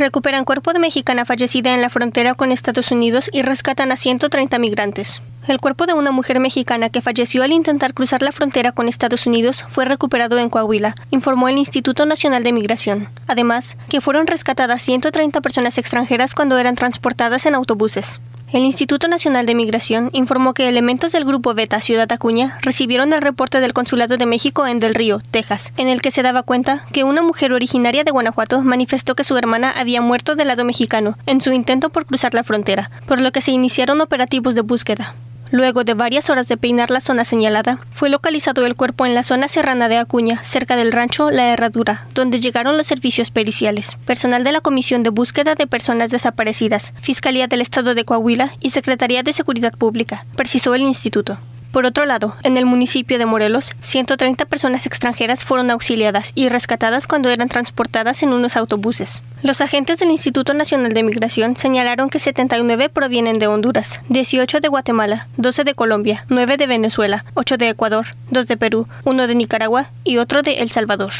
Recuperan cuerpo de mexicana fallecida en la frontera con Estados Unidos y rescatan a 130 migrantes. El cuerpo de una mujer mexicana que falleció al intentar cruzar la frontera con Estados Unidos fue recuperado en Coahuila, informó el Instituto Nacional de Migración. Además, que fueron rescatadas 130 personas extranjeras cuando eran transportadas en autobuses. El Instituto Nacional de Migración informó que elementos del Grupo Beta Ciudad Acuña recibieron el reporte del Consulado de México en Del Río, Texas, en el que se daba cuenta que una mujer originaria de Guanajuato manifestó que su hermana había muerto del lado mexicano en su intento por cruzar la frontera, por lo que se iniciaron operativos de búsqueda. Luego de varias horas de peinar la zona señalada, fue localizado el cuerpo en la zona serrana de Acuña, cerca del rancho La Herradura, donde llegaron los servicios periciales, personal de la Comisión de Búsqueda de Personas Desaparecidas, Fiscalía del Estado de Coahuila y Secretaría de Seguridad Pública, precisó el instituto. Por otro lado, en el municipio de Morelos, 130 personas extranjeras fueron auxiliadas y rescatadas cuando eran transportadas en unos autobuses. Los agentes del Instituto Nacional de Migración señalaron que 79 provienen de Honduras, 18 de Guatemala, 12 de Colombia, 9 de Venezuela, 8 de Ecuador, 2 de Perú, 1 de Nicaragua y otro de El Salvador.